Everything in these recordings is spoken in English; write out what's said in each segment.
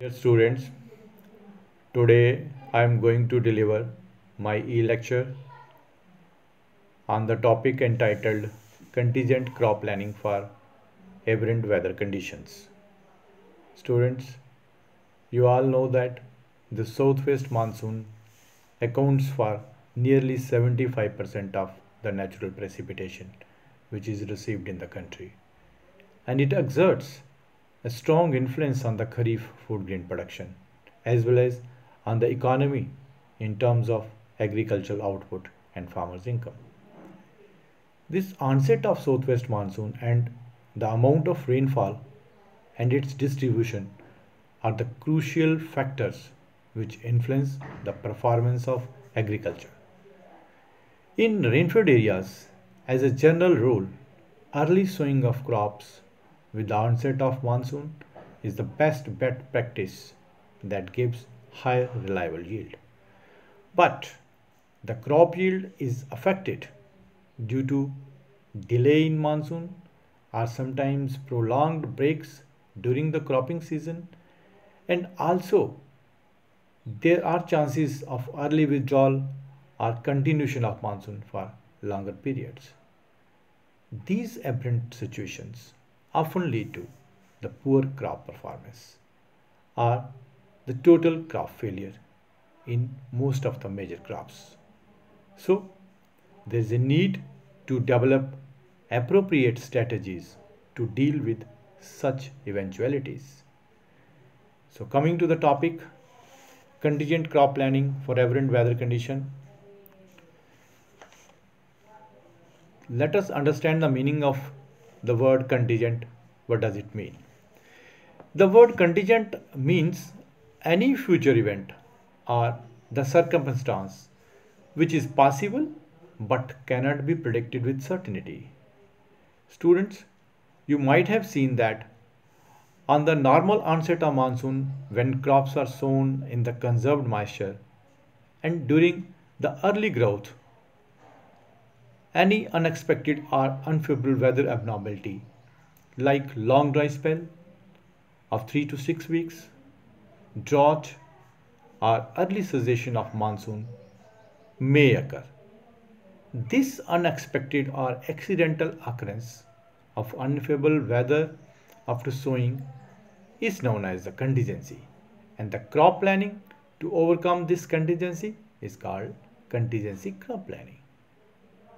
Dear students, today I am going to deliver my e-lecture on the topic entitled Contingent Crop Planning for Aberrant Weather Conditions. Students, you all know that the southwest monsoon accounts for nearly 75% of the natural precipitation which is received in the country and it exerts a strong influence on the Kharif food grain production as well as on the economy in terms of agricultural output and farmers' income. This onset of southwest monsoon and the amount of rainfall and its distribution are the crucial factors which influence the performance of agriculture. In rainfed areas, as a general rule, early sowing of crops with the onset of monsoon is the best bet practice that gives high reliable yield. But the crop yield is affected due to delay in monsoon or sometimes prolonged breaks during the cropping season and also there are chances of early withdrawal or continuation of monsoon for longer periods. These aberrant situations often lead to the poor crop performance or the total crop failure in most of the major crops. So, there is a need to develop appropriate strategies to deal with such eventualities. So, coming to the topic contingent crop planning for aberrant weather condition. Let us understand the meaning of the word contingent what does it mean? The word contingent means any future event or the circumstance which is possible but cannot be predicted with certainty. Students you might have seen that on the normal onset of monsoon when crops are sown in the conserved moisture and during the early growth any unexpected or unfavorable weather abnormality like long dry spell of 3 to 6 weeks, drought or early cessation of monsoon may occur. This unexpected or accidental occurrence of unfavorable weather after sowing is known as the contingency and the crop planning to overcome this contingency is called contingency crop planning.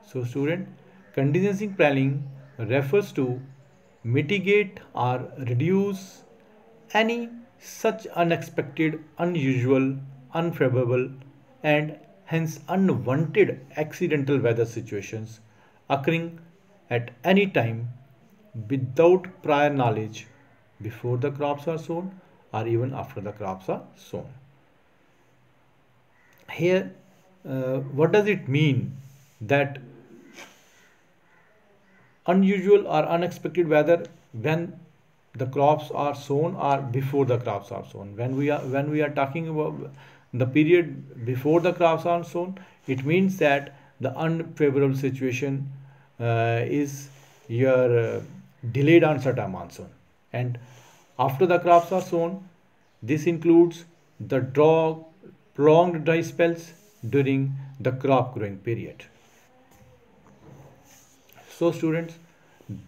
So student, contingency planning refers to mitigate or reduce any such unexpected, unusual, unfavorable and hence unwanted accidental weather situations occurring at any time without prior knowledge before the crops are sown or even after the crops are sown. Here, uh, what does it mean that unusual or unexpected weather when the crops are sown or before the crops are sown. When we are when we are talking about the period before the crops are sown it means that the unfavorable situation uh, is your uh, delayed onset of monsoon. And after the crops are sown this includes the prolonged dry spells during the crop growing period so students,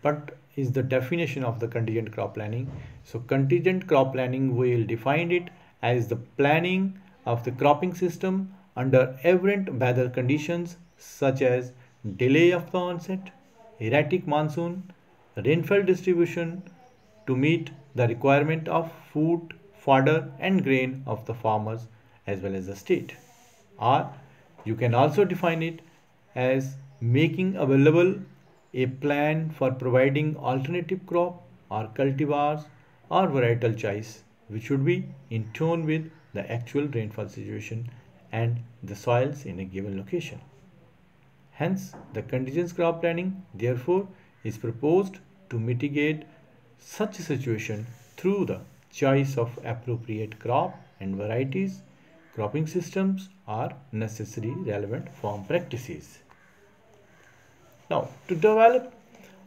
but is the definition of the contingent crop planning? So contingent crop planning will define it as the planning of the cropping system under aberrant weather conditions such as delay of the onset, erratic monsoon, rainfall distribution to meet the requirement of food, fodder and grain of the farmers as well as the state. Or you can also define it as making available a plan for providing alternative crop or cultivars or varietal choice which should be in tune with the actual rainfall situation and the soils in a given location. Hence, the contingent crop planning therefore is proposed to mitigate such a situation through the choice of appropriate crop and varieties, cropping systems or necessary relevant farm practices. Now, to develop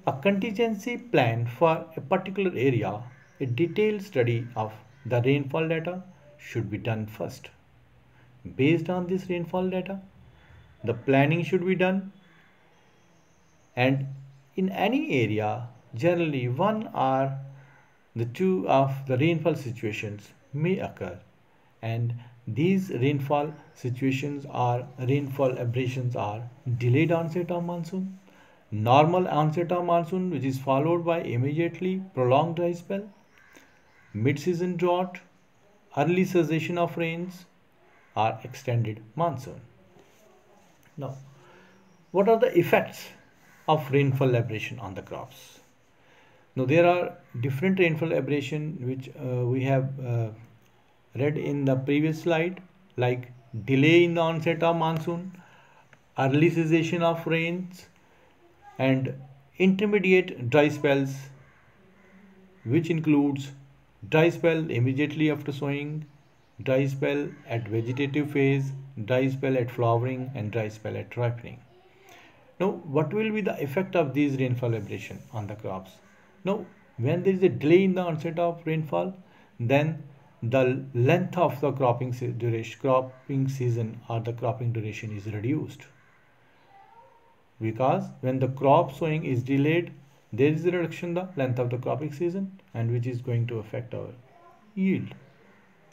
a contingency plan for a particular area, a detailed study of the rainfall data should be done first. Based on this rainfall data, the planning should be done. And in any area generally one or the two of the rainfall situations may occur. And these rainfall situations are rainfall aberrations are delayed onset of monsoon, normal onset of monsoon which is followed by immediately prolonged dry spell, mid-season drought, early cessation of rains or extended monsoon. Now, what are the effects of rainfall aberration on the crops? Now, there are different rainfall aberration which uh, we have uh, read in the previous slide like delay in the onset of monsoon, early cessation of rains and intermediate dry spells which includes dry spell immediately after sowing, dry spell at vegetative phase, dry spell at flowering and dry spell at ripening. Now what will be the effect of these rainfall aberration on the crops? Now when there is a delay in the onset of rainfall then the length of the cropping duration cropping season or the cropping duration is reduced because when the crop sowing is delayed there is a reduction in the length of the cropping season and which is going to affect our yield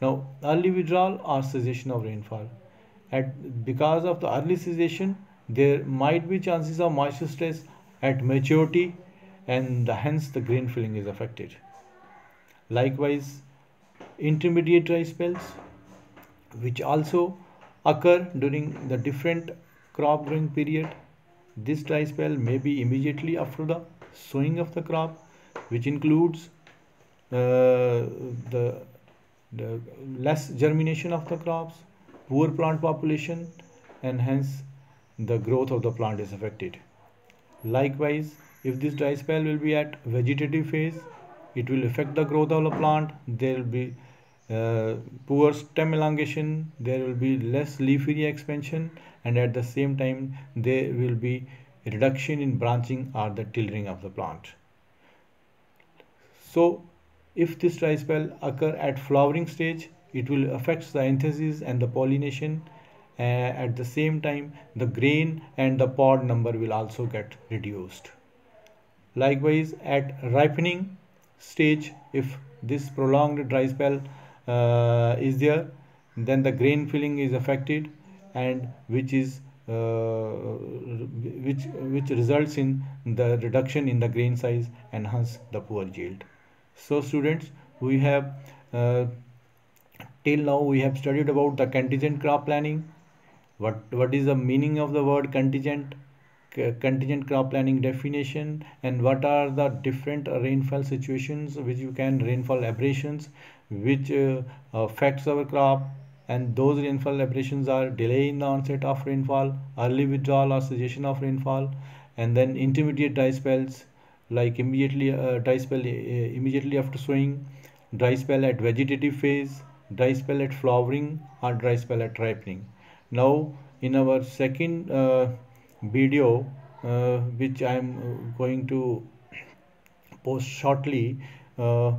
now early withdrawal or cessation of rainfall at because of the early cessation there might be chances of moisture stress at maturity and the, hence the grain filling is affected likewise intermediate dry spells which also occur during the different crop growing period. This dry spell may be immediately after the sowing of the crop which includes uh, the, the less germination of the crops, poor plant population and hence the growth of the plant is affected. Likewise, if this dry spell will be at vegetative phase, it will affect the growth of the plant. There will be uh, poor stem elongation. There will be less leaf area expansion and at the same time there will be reduction in branching or the tillering of the plant. So if this dry spell occur at flowering stage it will affect the anthesis and the pollination. Uh, at the same time the grain and the pod number will also get reduced. Likewise at ripening stage if this prolonged dry spell uh, is there then the grain filling is affected and which is uh, which which results in the reduction in the grain size and hence the poor yield. So students we have uh, till now we have studied about the contingent crop planning. What what is the meaning of the word contingent? Contingent crop planning definition and what are the different rainfall situations which you can rainfall aberrations which uh, affects our crop and those rainfall aberrations are delay in the onset of rainfall early withdrawal or cessation of rainfall and then intermediate dry spells like immediately uh, dry spell uh, immediately after sowing dry spell at vegetative phase dry spell at flowering or dry spell at ripening. Now in our second uh, video uh, which I am going to post shortly uh,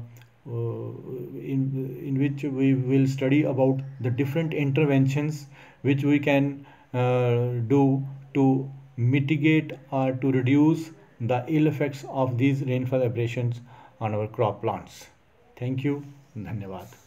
in, in which we will study about the different interventions which we can uh, do to mitigate or to reduce the ill effects of these rainfall aberrations on our crop plants. Thank you. Dhanyavad.